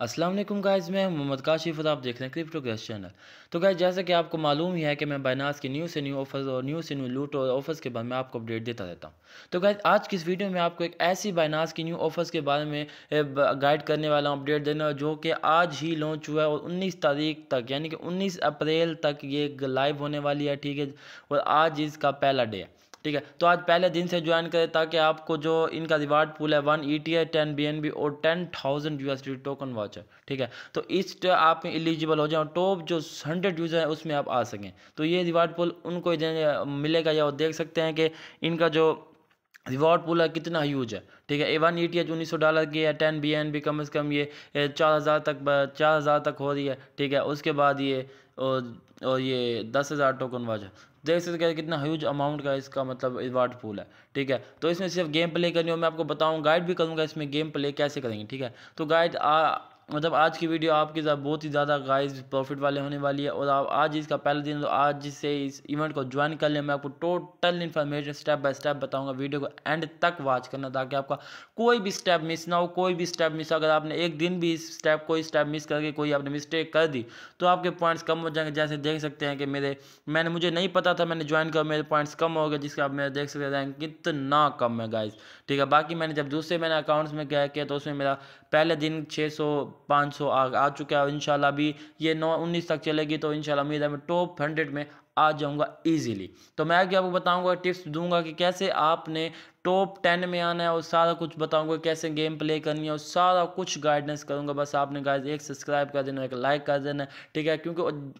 अस्सलाम वालेकुम गाइस, मैं मोहम्मद काशिफ और आप देख रहे हैं क्रिप्टो गैस चैनल। तो गाइस, जैसा कि आपको मालूम ही है कि मैं बाइनास के न्यू से न्यू ऑफर्स और न्यू से न्यू लूट और ऑफर्स के बारे में आपको अपडेट देता रहता हूँ। तो गाइस, आज की इस वीडियो में आपको एक ऐसी बाइनास की न्यू ऑफर्स के बारे में गाइड करने वाला हूँ अपडेट देना जो कि आज ही लॉन्च हुआ है और उन्नीस तारीख तक, यानी कि उन्नीस अप्रैल तक ये लाइव होने वाली है, ठीक है? और आज इसका पहला डे है। ठीक है? तो आज पहले दिन से ज्वाइन करें ताकि आपको जो इनका रिवार्ड पूल है one E T I ten B N B और ten thousand U S D token watch है ठीक है? तो इस आप एलिजिबल हो जाए टॉप जो हंड्रेड यूज़र है, उसमें आप आ सकें। तो ये रिवार्ड पूल उनको मिलेगा या वो देख सकते हैं कि इनका जो रिवॉर्ड पूल है, कितना ह्यूज है, ठीक है? A one E T H उन्नीस सौ डॉलर की है टेन बी एन बी कम से कम ये चार हज़ार तक चार हज़ार तक हो रही है, ठीक है? उसके बाद ये, और और ये दस हज़ार टोकन वाच है देख सकते हैं कितना ह्यूज अमाउंट का इसका मतलब रिवार्ड पूल है, ठीक है? तो इसमें सिर्फ़ गेम प्ले करनी हो मैं आपको बताऊँ गाइड भी करूँगा इसमें गेम प्ले कैसे करेंगे, ठीक है? तो गाइड मतलब आज की वीडियो आपके साथ बहुत ही ज़्यादा गाइस प्रॉफिट वाले होने वाली है और आप आज इसका पहला दिन तो आज से इस इवेंट को ज्वाइन कर लें। मैं आपको total information step by step बताऊँगा। वीडियो को एंड तक वॉच करना ताकि आपका कोई भी स्टेप मिस ना हो, कोई भी स्टेप मिस अगर आपने एक दिन भी इस स्टेप कोई स्टेप मिस करके कोई आपने मिस्टेक कर दी तो आपके पॉइंट्स कम हो जाएँगे। जैसे देख सकते हैं कि मेरे, मैंने, मुझे नहीं पता था मैंने ज्वाइन कर, मेरे पॉइंट्स कम हो गए, जिसके आप मेरे देख सकते हैं कितना कम है गाइज़ ठीक है, बाकी मैंने जब दूसरे मैंने अकाउंट्स में गया किया तो उसमें मेरा पहले दिन छः सौ पाँच सौ आ, आ चुका है इंशाल्लाह अभी ये नौ उन्नीस तक चलेगी तो इंशाल्लाह उम्मीद है मैं टॉप हंड्रेड में आ जाऊँगा इजीली तो मैं आगे आपको बताऊँगा टिप्स दूँगा कि कैसे आपने टॉप टेन में आना है और सारा कुछ बताऊँगा कैसे गेम प्ले करनी है और सारा कुछ गाइडेंस करूँगा। बस आपने गाइज़ एक सब्सक्राइब कर देना एक लाइक कर देना ठीक है? क्योंकि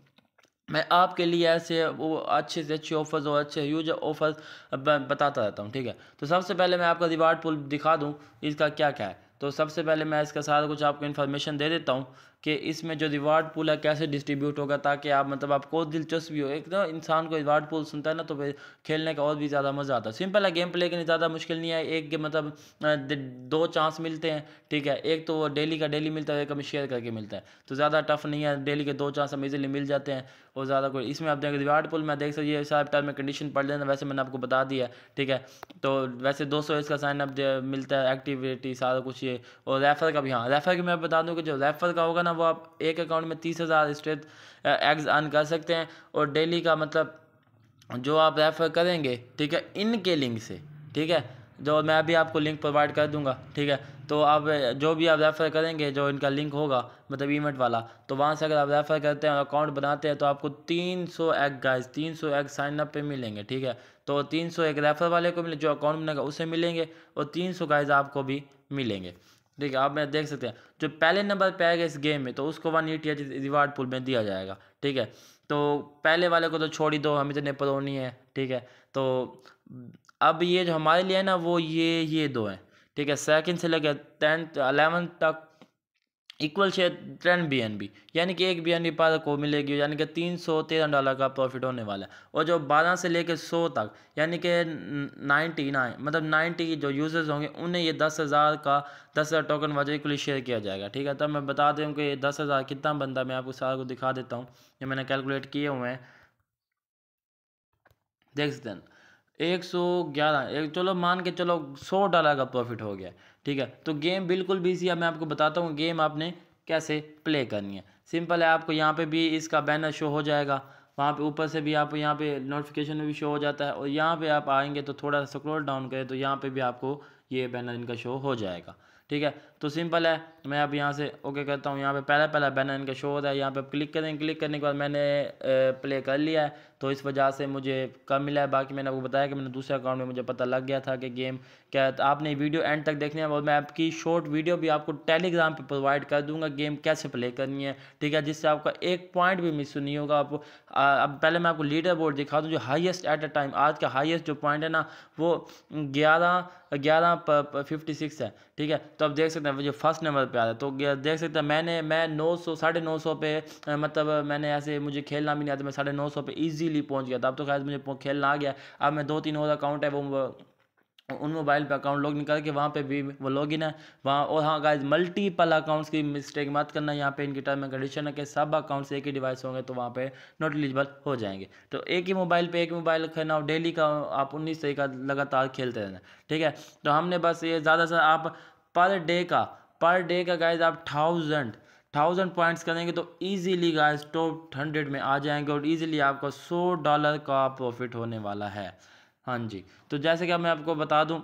मैं आपके लिए ऐसे वो अच्छे से अच्छे ऑफर्स और अच्छे यूज़ ऑफर्स बताता रहता हूँ ठीक है? तो सबसे पहले मैं आपका रिवार्ड पुल दिखा दूँ इसका क्या क्या है? तो सबसे पहले मैं इसके साथ कुछ आपको इन्फॉर्मेशन दे देता हूँ। कि इसमें जो रिवार्ड पूल है, कैसे डिस्ट्रीब्यूट होगा ताकि आप मतलब आपको दिलचस्पी हो। एक तो इंसान को रिवार्ड पूल सुनता है ना तो खेलने का और भी ज़्यादा मज़ा आता है। सिंपल है गेम प्ले के लिए ज़्यादा मुश्किल नहीं है। एक मतलब दो चांस मिलते हैं, ठीक है। एक तो वो डेली का डेली मिलता है, एक हमें शेयर करके मिलता है। तो ज़्यादा टफ नहीं है डेली के दो चांस हम इजीली मिल जाते हैं और ज़्यादा कोई, इसमें आप देखें रिवार्ड पुल मैं देख सकते सारे टाइम में कंडीशन पढ़ लेना, वैसे मैंने आपको बता दिया, ठीक है। तो वैसे दो सौ इसका साइन अप मिलता है एक्टिविटी सारा कुछ ये, और रेफर का भी हाँ रेफर की मैं बता दूँ कि जो रेफर का होगा ना वो आप एक अकाउंट में तीस हज़ार स्ट्रेट एग्स अर्न कर सकते हैं और डेली का मतलब जो आप रेफ़र करेंगे, ठीक है, इनके लिंक से, ठीक है, जो मैं अभी आपको लिंक प्रोवाइड कर दूँगा, ठीक है तो आप, जो भी आप रेफ़र करेंगे, जो इनका लिंक होगा मतलब इवेंट वाला तो वहाँ से अगर आप रेफ़र करते हैं अकाउंट बनाते हैं तो आपको तीन सौ एग गाइस तीन सौ एग साइन अप पे मिलेंगे, ठीक है तो तीन सौ एक रेफ़र वाले को मिले, जो अकाउंट बनेगा, उसे मिलेंगे और तीन सौ गाइज़ आपको भी मिलेंगे। ठीक है, आप मैं देख सकते हैं। जो पहले नंबर पे आएगा इस गेम में तो उसको वन ई रिवार्ड पुल में दिया जाएगा, ठीक है? तो पहले वाले को तो छोड़ ही दो, हमें तो प्रो नहीं है, ठीक है? तो अब ये जो हमारे लिए है ना, वो ये ये दो हैं, ठीक है? सेकंड से लेकर टेंथ अलेवन तक equal share ten B N B यानी कि एक बी एन बी पर को मिलेगी, यानी कि तीन सौ तेरह डॉलर का प्रॉफिट होने वाला है। और जो बारह से लेकर सौ तक, यानी कि नाइन्टी नाइन मतलब नाइन्टी जो यूज़र्स होंगे, उन्हें ये दस हज़ार का, दस हज़ार टोकन वजह इक्वली शेयर किया जाएगा, ठीक है? तब मैं बता दूँ कि दस हज़ार कितना बनता है, मैं आपको सारा को दिखा देता हूँ, ये मैंने कैलकुलेट किए हुए हैं। देख सकते हैं, एक सौ ग्यारह, एक चलो मान के चलो सौ डॉलर का प्रॉफिट हो गया। ठीक है? तो गेम बिल्कुल भी इसी मैं आपको बताता हूँ गेम आपने कैसे प्ले करनी है। सिंपल है, आपको यहाँ पे भी इसका बैनर शो हो जाएगा। वहाँ पे ऊपर से भी आप यहाँ पे नोटिफिकेशन भी शो हो जाता है और यहाँ पे आप आएँगे तो थोड़ा सा स्क्रॉल डाउन करें तो यहाँ पे भी आपको ये बैनर इनका शो हो जाएगा। ठीक है? तो सिंपल है। मैं अब यहाँ से ओके करता हूँ। यहाँ पे पहला पहला बैनर इनका शो हो रहा है। यहाँ पे क्लिक करें। क्लिक करने के बाद मैंने प्ले कर लिया है। तो इस वजह से मुझे कम मिला है। बाकी मैंने आपको बताया कि मैंने दूसरे अकाउंट में मुझे पता लग गया था कि गेम क्या तो आपने वीडियो एंड तक देखनी है और मैं आपकी शॉर्ट वीडियो भी आपको टेलीग्राम पर प्रोवाइड कर दूँगा गेम कैसे प्ले करनी है। ठीक है? जिससे आपका एक पॉइंट भी मिस नहीं होगा। आपको अब पहले मैं आपको लीडर बोर्ड दिखा दूँ। जो हाइस्ट एट अ टाइम आज का हाइस्ट जो पॉइंट है ना, वो ग्यारह ग्यारह फिफ्टी सिक्स है। ठीक है? तो आप देख सकते हैं जो फ़र्स्ट नंबर पे आ रहा है। तो देख सकते हैं, मैंने, मैं नौ सौ, साढ़े नौ सौ पे मतलब मैंने ऐसे मुझे खेलना भी नहीं आता, मैं साढ़े नौ सौ पे इजीली पहुँच गया था। अब तो खैर मुझे खेलना आ गया। अब मैं दो तीन और अकाउंट है, वो उन मोबाइल पे अकाउंट लॉग इन करके वहाँ पे भी वो लॉग इन है। वहाँ, और हाँ गाइज़ मल्टीपल अकाउंट्स की मिस्टेक मत करना, यहाँ पे इनकी टर्म एंड कंडीशन है कि सब अकाउंट्स एक ही डिवाइस होंगे तो वहाँ पे नॉट एलिजिबल हो जाएँगे। तो एक ही मोबाइल पे एक मोबाइल खेलना डेली का आप उन्नीस तरीका लगातार खेलते रहना, ठीक है? तो हमने बस ये ज़्यादा से आप पर डे का, पर डे का गाइज़ आप थाउज़ेंड थाउज़ेंड पॉइंट्स करेंगे तो इजीली गाइस टॉप हंड्रेड में आ जाएँगे और इजीली आपका सौ डॉलर का प्रॉफिट होने वाला है। हाँ जी तो जैसे कि मैं आपको बता दूँ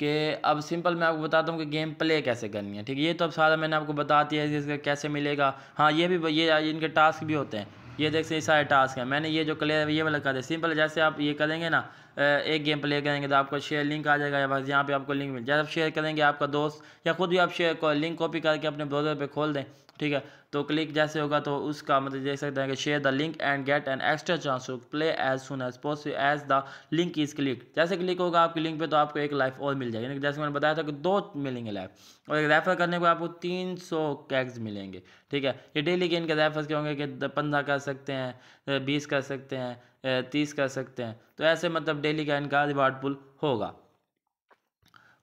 कि अब सिंपल मैं आपको बताता हूँ कि गेम प्ले कैसे करनी है, ठीक है? ये तो अब सारा मैंने आपको बता दिया है इसका कैसे मिलेगा। हाँ ये भी, ये इनके टास्क भी होते हैं। ये देख सकते सारे टास्क हैं। मैंने ये जो क्लियर ये वाला कर दिया। सिंपल जैसे आप ये करेंगे ना एक गेम प्ले करेंगे तो आपको शेयर लिंक आ जाएगा, या बस यहाँ पे आपको लिंक मिल जैसे आप शेयर करेंगे आपका दोस्त या खुद भी आप शेयर लिंक कॉपी करके अपने ब्राउज़र पर खोल दें ठीक है? तो क्लिक जैसे होगा तो उसका मतलब देख सकते हैं कि share the link and get an extra chance to play as soon as possible as the link is click जैसे क्लिक होगा आपकी लिंक पे तो आपको एक लाइफ और मिल जाएगी। जैसे मैंने बताया था कि दो मिलेंगे लाइफ और एक रेफर करने को आपको तीन सौ कैग्स मिलेंगे। ठीक है? ये डेली के इनके रेफर्स के होंगे कि पंद्रह कर सकते हैं बीस कर सकते हैं तीस कर सकते हैं। तो ऐसे मतलब डेली का इनका रिवार्ड पुल होगा।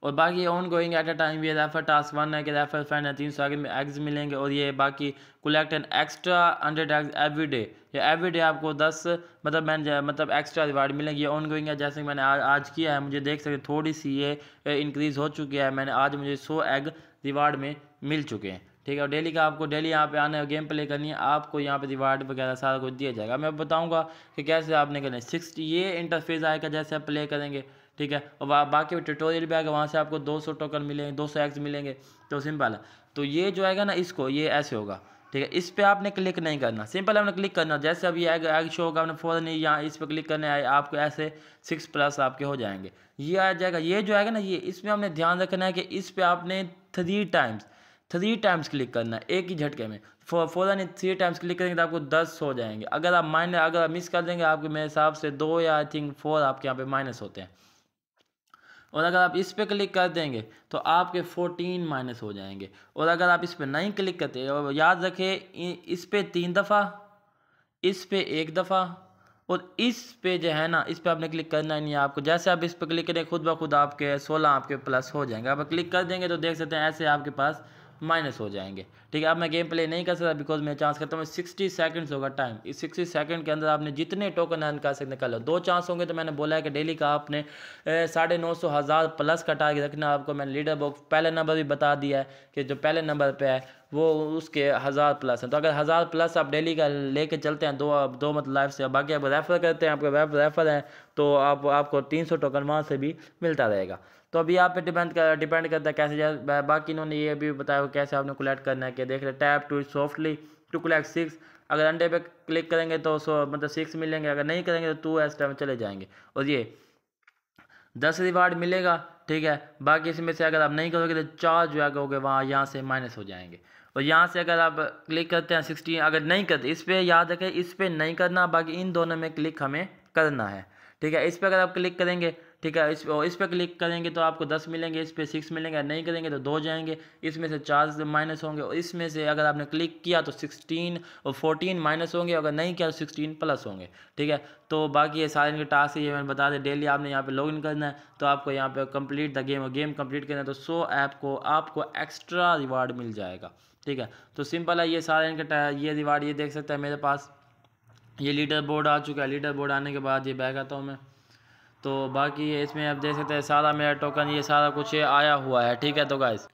और बाकी on going at a time ये रेफर टास्क वन है कि रेफर फ्रेंड है तीन सौ आगे में एग्स मिलेंगे और ये बाकी collect an extra hundred eggs every day या एवरी डे आपको दस मतलब मैंने मतलब एक्स्ट्रा रिवार्ड मिलेंगे। ये ऑन गोइंग है जैसे कि मैंने आज, आज किया है मुझे देख सकते थोड़ी सी ये इंक्रीज़ हो चुकी है मैंने आज मुझे सौ एग रिवार्ड में मिल चुके हैं। ठीक है और डेली का आपको डेली यहाँ पे आना है गेम प्ले करनी है आपको यहाँ पे रिवार्ड वगैरह सारा कुछ दिया जाएगा। मैं बताऊँगा कि कैसे आपने करना है। सिक्सटी ये इंटरफेस आएगा जैसे आप प्ले करेंगे ठीक है? और बाकी ट्यूटोरियल भी आएगा, वहाँ से आपको 200 टोकन मिलेंगे 200 एक्स मिलेंगे तो सिंपल है। तो ये जो आएगा ना, इसको, ये ऐसे होगा, ठीक है? इस पर आपने क्लिक नहीं करना सिंपल आपने क्लिक करना, जैसे अब ये एग शो होगा, आपने फोर फ़ौरन यहाँ इस पर क्लिक करने आए, आपको ऐसे सिक्स प्लस आपके हो जाएँगे। ये आ जाएगा, ये जो आएगा ना, ये, इसमें आपने ध्यान रखना है कि इस पर आपने three times three times click करना है एक ही झटके में। फ़ौरन थ्री टाइम्स क्लिक करेंगे तो आपको दस हो जाएँगे। अगर आप माइनस अगर आप मिस कर देंगे, आपके मेरे हिसाब से दो या आई थिंक फोर आपके यहाँ पे माइनस होते हैं। और अगर आप इस पर क्लिक कर देंगे तो आपके 14 माइनस हो जाएँगे। और अगर आप इस पर नहीं क्लिक करते, और याद रखें इस पर तीन दफ़ा, इस पर एक दफ़ा, और इस पे जो है ना, इस पे आपने क्लिक करना ही नहीं। आपको जैसे आप इस पे क्लिक करें, खुद ब खुद आपके 16 आपके प्लस हो जाएँगे। आप क्लिक कर देंगे तो देख सकते हैं ऐसे आपके पास माइनस हो जाएँगे। ठीक है, अब मैं गेम प्ले नहीं कर सकता बिकॉज़ मैं चांस करता हूँ। सिक्सटी सेकंड्स होगा टाइम इस सिक्सटी सेकंड के अंदर आपने जितने टोकन अर्न कर सकते कर लो। दो चांस होंगे तो मैंने बोला है कि डेली का आपने साढ़े नौ सौ हज़ार प्लस का टारगेट रखना आपको। मैंने लीडर बॉक्स पहले नंबर भी बता दिया है कि जो पहले नंबर पर है, वो उसके हज़ार प्लस हैं। तो अगर हज़ार प्लस आप डेली का लेके चलते हैं, दो आप दो मतलब लाइफ से, बाकी आप रेफ़र करते हैं, आपका रेफ़र हैं तो आप, आपको तीन सौ टोकन वहाँ से भी मिलता रहेगा। तो अभी आप पे डिपेंड कर डिपेंड करता है कैसे बाकी इन्होंने ये भी बताया कैसे आपने कलेक्ट करना है, कि देख रहे tap to softly to collect six अगर अंडे पे क्लिक करेंगे तो सो मतलब सिक्स मिलेंगे, अगर नहीं करेंगे तो टू एस टाइम चले जाएँगे। और ये, दस रिवार्ड मिलेगा, ठीक है, बाकी इसमें से अगर आप नहीं करोगे तो चार जो है, कहोगे वहाँ यहाँ से माइनस हो जाएँगे। और यहाँ से अगर आप क्लिक करते हैं सिक्सटीन अगर नहीं करते इस पर याद रखें, इस पर नहीं करना, बाकी इन दोनों में क्लिक हमें करना है, ठीक है। इस पर अगर आप क्लिक करेंगे ठीक है, इस इस पर क्लिक करेंगे तो आपको दस मिलेंगे, इस पर सिक्स मिलेंगे, नहीं करेंगे तो दो जाएँगे, इसमें से चार माइनस होंगे, और इसमें से अगर आपने क्लिक किया तो सिक्सटीन और फोर्टीन माइनस होंगे, अगर नहीं किया तो सिक्सटीन प्लस होंगे, ठीक है? तो बाकी ये सारे इनके टास्क ये मैंने बता दें डेली आपने यहाँ पे लॉगिन करना है तो आपको यहाँ पे कंप्लीट द गेम और गेम कंप्लीट करना है तो सो ऐप को आपको एक्स्ट्रा रिवार्ड मिल जाएगा, ठीक है? तो सिंपल है, ये सारे इनके ये रिवार्ड ये देख सकते हैं मेरे पास, ये लीडर बोर्ड आ चुका है लीडर बोर्ड आने के बाद ये बैग आता हूँ मैं। तो बाकी इसमें आप देख सकते हैं सारा मेरा टोकन ये सारा कुछ आया हुआ है। ठीक है तो गाइस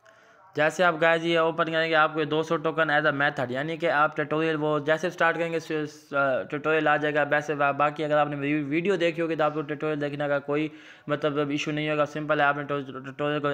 जैसे आप गाय जी ओपन करेंगे, आपको 200 टोकन एज अ मेथड यानी कि आप ट्यूटोरियल वो जैसे स्टार्ट करेंगे ट्यूटोरियल आ जाएगा। वैसे बाकी अगर आपने वीडियो देखी होगी तो आपको ट्यूटोरियल देखने का कोई मतलब इशू नहीं होगा। सिंपल है, आपने ट्यूटोरियल को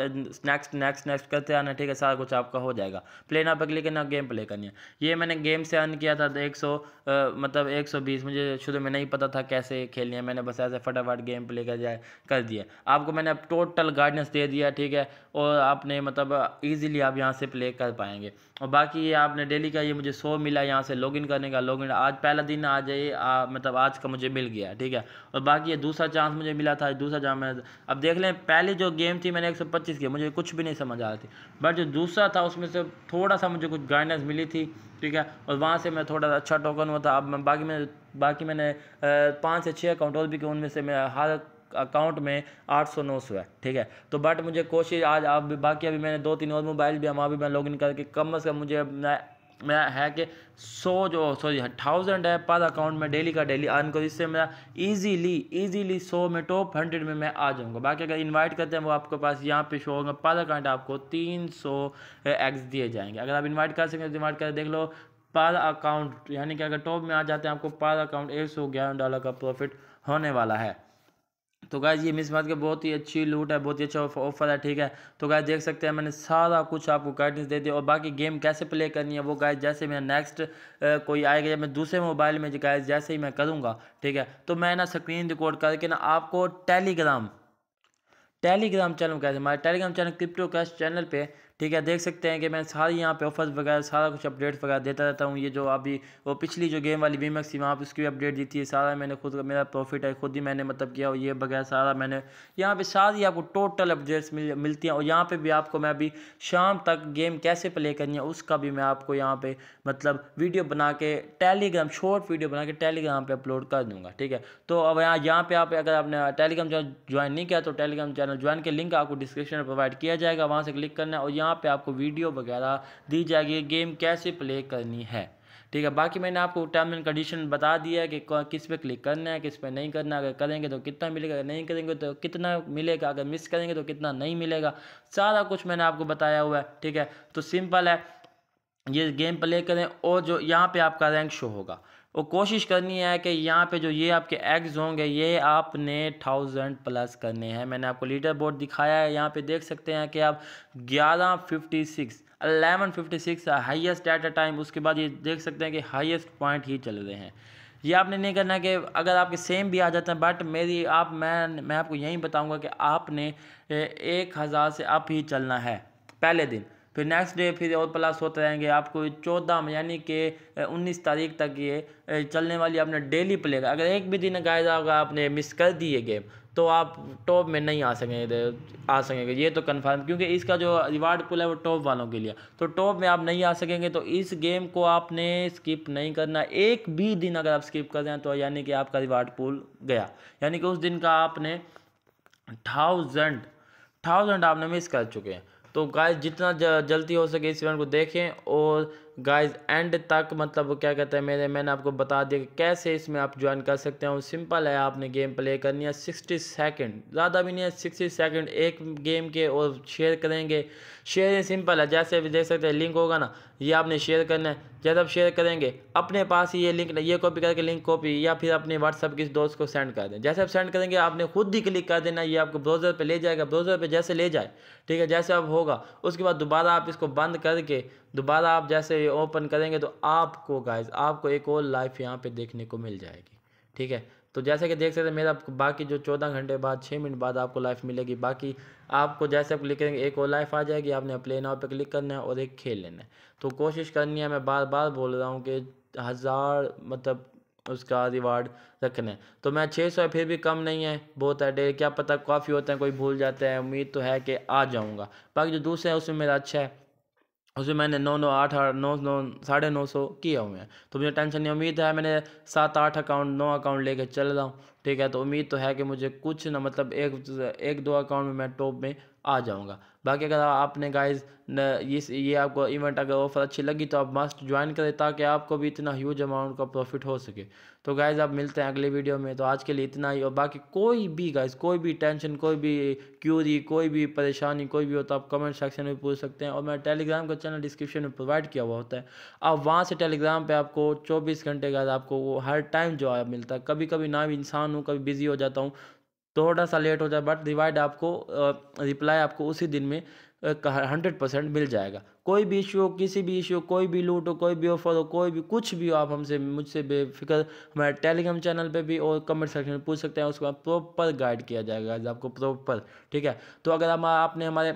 नेक्स्ट नेक्स्ट नेक्स्ट करते आना ठीक है, सारा कुछ आपका हो जाएगा। प्लेन आप क्लिक करना गेम प्ले करनी है। ये मैंने गेम से अर्न किया था एक सौ मतलब एक सौ बीस। मुझे शुरू में नहीं पता था कैसे खेलनी है। मैंने बस ऐसे फटाफट गेम प्ले कर जाए कर दिया। आपको मैंने टोटल गाइडेंस दे दिया, ठीक है। और आपने मतलब इजीली आप यहाँ से प्ले कर पाएँगे। और बाकी ये आपने डेली का ये मुझे शो मिला यहाँ से लॉगिन करने का। लॉगिन आज पहला दिन आ जाए मतलब आज का मुझे मिल गया, ठीक है? और बाकी ये दूसरा चांस मुझे मिला था, दूसरा चांस मैं अब देख लें, पहले जो गेम थी मैंने एक की, मुझे कुछ भी नहीं समझ आ रही थी। बट जो दूसरा था उसमें से थोड़ा सा मुझे कुछ गाइडेंस मिली थी, ठीक है? और वहाँ से मैं थोड़ा अच्छा टोकन हुआ था। अब मैं बाकी मैं बाकी मैंने पाँच से छः अकाउंट और भी किए, उनमें से मैं हर अकाउंट में आठ सौ नौ सौ है, ठीक है? तो बट मुझे कोशिश, आज आप भी, बाकी अभी मैंने दो तीन और मोबाइल भी, हम अभी मैं लॉगिन करके कम अज़ कम मुझे मेरा है कि सौ जो सॉरी थाउज़ेंड है पर अकाउंट में डेली का डेली अर्न करूँ, इससे मेरा इजीली इजीली सौ में टॉप हंड्रेड में मैं आ जाऊँगा। बाकी अगर इनवाइट करते हैं, वो आपके पास यहाँ पे शो होगा, पर अकाउंट आपको तीन सौ एक्स दिए जाएँगे। अगर आप इन्वाइट कर सकें तो इन्वाइट कर देख लो, पर अकाउंट यानी कि अगर टॉप में आ जाते हैं, आपको पर अकाउंट एक सौ ग्यारह डॉलर का प्रॉफिट होने वाला है। तो गाय ये मिस मार्केट बहुत ही अच्छी लूट है, बहुत ही अच्छा ऑफ़र है, ठीक है? तो गाय देख सकते हैं मैंने सारा कुछ आपको गाइडेंस दे दिया और बाकी गेम कैसे प्ले करनी है वो गाय जैसे मैं नेक्स्ट कोई आएगा या मैं दूसरे मोबाइल में गाय जैसे ही मैं करूँगा, ठीक है? तो मैं ना स्क्रीन रिकॉर्ड करके ना आपको टेलीग्राम टेलीग्राम चैनल कैसे हमारे Telegram channel crypto cash channel पे ठीक है, देख सकते हैं कि मैं सारी यहाँ पे ऑफर्स वगैरह, सारा कुछ अपडेट वगैरह देता रहता हूँ। ये जो अभी, वो पिछली जो गेम वाली वीमैक्स थी, वहाँ पर उसकी भी अपडेट दी थी। सारा मैंने खुद, मेरा प्रॉफिट है, खुद ही मैंने मतलब किया और ये वगैरह सारा मैंने, यहाँ पर सारी आपको टोटल अपडेट्स मिल, मिलती हैं। और यहाँ पर भी आपको मैं अभी शाम तक गेम कैसे प्ले करनी है, उसका भी मैं आपको यहाँ पर मतलब वीडियो बना के टेलीग्राम शॉर्ट वीडियो बना के टेलीग्राम पर अपलोड कर दूँगा, ठीक है? तो अब यहाँ यहाँ पर आप अगर आपने टेलीग्राम चैनल ज्वाइन नहीं किया तो टेलीग्राम चैनल ज्वाइन के लिंक आपको डिस्क्रिप्शन में प्रोवाइड किया जाएगा। वहाँ से क्लिक करना है और यहाँ यहाँ पे आपको वीडियो वगैरह दी जाएगी गेम कैसे प्ले करनी है। ठीक है, बाकी मैंने आपको टर्म एंड कंडीशन बता दिया है कि किस पे क्लिक करना है, किस पे नहीं करना अगर करेंगे तो कितना मिलेगा, अगर नहीं करेंगे तो कितना मिलेगा, अगर मिस करेंगे तो कितना नहीं मिलेगा। सारा कुछ मैंने आपको बताया हुआ है, ठीक है। तो सिंपल है, ये गेम प्ले करें और जो यहाँ पे आपका रैंक शो होगा। वो कोशिश करनी है कि यहाँ पे जो ये आपके एग्स होंगे, ये आपने थाउज़ेंड प्लस करने हैं। मैंने आपको लीडर बोर्ड दिखाया है, यहाँ पे देख सकते हैं कि आप ग्यारह fifty six eleven fifty six highest data time उसके बाद ये देख सकते हैं कि हाईएस्ट पॉइंट ही चल रहे हैं। ये आपने नहीं करना कि अगर आपके सेम भी आ जाते हैं बट मेरी आप, मैं मैं आपको यही बताऊँगा कि आपने एक हज़ार से अप ही चलना है, पहले दिन। फिर नेक्स्ट डे फिर और प्लस होते रहेंगे आपको चौदह, यानी कि उन्नीस तारीख तक ये चलने वाली आपने डेली प्ले का। अगर एक भी दिन गायदा होगा आपने मिस कर दी ये गेम तो आप टॉप में नहीं आ सकेंगे आ सकेंगे। ये तो कंफर्म क्योंकि इसका जो रिवार्ड पुल है वो टॉप वालों के लिए। तो टॉप में आप नहीं आ सकेंगे तो इस गेम को आपने स्किप नहीं करना। एक भी दिन अगर आप स्किप कर दें तो यानी कि आपका रिवार्ड पुल गया। यानी कि उस दिन का आपने थाउज़ेंड थाउज़ेंड आपने मिस कर चुके हैं। तो गाय जितना जल्दी हो सके इस इवेंट को देखें और गाइस एंड तक मतलब क्या कहते हैं मेरे मैंने आपको बता दिया कि कैसे इसमें आप ज्वाइन कर सकते हैं। सिंपल है, आपने गेम प्ले करनी है सिक्सटी सेकंड ज़्यादा भी नहीं है सिक्सटी सेकंड एक गेम के और शेयर करेंगे। शेयर सिंपल है, जैसे भी देख सकते हैं लिंक होगा ना, ये आपने शेयर करना है। जैसे आप शेयर करेंगे, अपने पास ही ये लिंक ये कॉपी करके लिंक कॉपी या फिर अपने व्हाट्सअप किस दोस्त को सेंड कर दें। जैसे आप सेंड करेंगे, आपने खुद ही क्लिक कर देना, ये आपको ब्राउज़र पे ले जाएगा। ब्राउज़र पे जैसे ले जाए, ठीक है, जैसे अब होगा, उसके बाद दोबारा आप इसको बंद करके, दोबारा आप जैसे ओपन करेंगे तो आपको गाइज़ आपको एक और लाइफ यहाँ पे देखने को मिल जाएगी। ठीक है? तो जैसे कि देख सकते हैं, मेरा बाकी जो चौदह घंटे बाद छः मिनट बाद आपको लाइफ मिलेगी। बाकी आपको जैसे आप क्लिक करेंगे एक और लाइफ आ जाएगी। आपने प्ले नाव पे क्लिक करना है और एक खेल लेना है। तो कोशिश करनी है, मैं बार बार बोल रहा हूँ कि हज़ार मतलब उसका रिवार्ड रखना है। तो मैं छः सौ फिर भी कम नहीं है, बहुत है डे क्या पता काफ़ी होता है, कोई भूल जाता है। उम्मीद तो है कि आ जाऊँगा। बाकी जो दूसरे हैं, उसमें मेरा अच्छा है। उसमें मैंने नौ नौ आठ आठ नौ नौ साढ़े नौ सौ किया हुए हैं। तो मुझे टेंशन नहीं, उम्मीद है मैंने सात आठ अकाउंट, नौ अकाउंट लेके चल रहा हूँ। ठीक है तो उम्मीद तो है कि मुझे कुछ ना मतलब एक एक दो अकाउंट में मैं टॉप में आ जाऊँगा। बाकी अगर आपने गाइज़ इस ये आपको इवेंट अगर ऑफ़र अच्छी लगी तो आप मस्ट ज्वाइन करें ताकि आपको भी इतना ह्यूज अमाउंट का प्रॉफिट हो सके। तो गाइज़ आप मिलते हैं अगले वीडियो में। तो आज के लिए इतना ही। और बाकी कोई भी गाइज़ कोई भी टेंशन कोई भी क्यूरी कोई भी परेशानी, कोई भी हो तो आप कमेंट सेक्शन में पूछ सकते हैं। और मैं टेलीग्राम का चैनल डिस्क्रिप्शन में प्रोवाइड किया हुआ होता है। आप वहाँ से टेलीग्राम पर आपको चौबीस घंटे का आपको वो हर टाइम जो है मिलता है। कभी कभी ना भी इंसान हूँ, कभी बिज़ी हो जाता हूँ थोड़ा सा लेट हो जाए बट रिवाइड आपको रिप्लाई आपको उसी दिन में हंड्रेड परसेंट मिल जाएगा। कोई भी इशू हो, किसी भी इशू हो, कोई भी लूट हो, कोई भी ऑफ़र हो, कोई भी, कुछ भी हो, आप हमसे, मुझसे बेफिक्र, हमारे टेलीग्राम चैनल पे भी और कमेंट सेक्शन में पूछ सकते हैं, उसके बाद प्रॉपर गाइड किया जाएगा आपको प्रॉपर ठीक है? तो अगर हम, आपने हमारे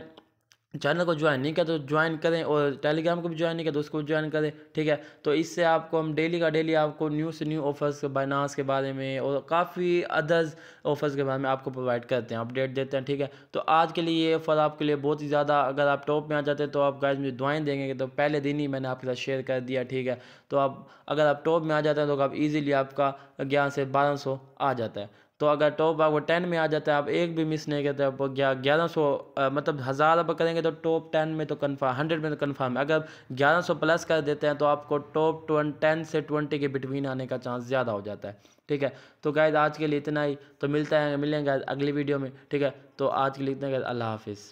चैनल को ज्वाइन नहीं किया तो ज्वाइन करें और टेलीग्राम को भी ज्वाइन नहीं किया तो उसको ज्वाइन करें, ठीक है? तो इससे आपको हम डेली का डेली आपको न्यू से न्यू ऑफर्स बाइनास के बारे में और काफ़ी अदर्स ऑफर्स के बारे में आपको प्रोवाइड करते हैं अपडेट देते हैं, ठीक है? तो आज के लिए ये ऑफ़र आपके लिए बहुत ही ज़्यादा अगर आप टॉप में आ जाते हैं तो आप गाइज़ मुझे दुआएँ देंगे तो पहले दिन ही मैंने आपके साथ शेयर कर दिया, ठीक है? तो आप, अगर आप टॉप में आ जाते हैं तो आप ईज़िली आपका ग्यारह से बारह आ जाता है। तो अगर टॉप आपको टेन में आ जाता है, आप एक भी मिस नहीं करते, आप ग्यारह सौ मतलब हज़ार आप करेंगे तो टॉप टेन में तो कन्फर्म हंड्रेड में तो कन्फर्म है अगर ग्यारह सौ प्लस कर देते हैं तो आपको टॉप टेन से ट्वेंटी के बिटवीन आने का चांस ज़्यादा हो जाता है, ठीक है? तो गायद आज के लिए इतना ही तो मिलता है, मिलेंगे अगली वीडियो में, ठीक है? तो आज के लिए इतना अल्लाह हाफिज़.